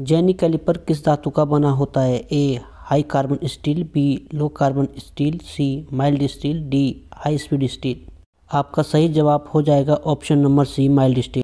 जैनी caliper किस धातु का बना होता है? A, high carbon steel, B, low carbon steel, C, mild steel, D, high speed steel. आपका सही जवाब हो जाएगा option number C, mild steel.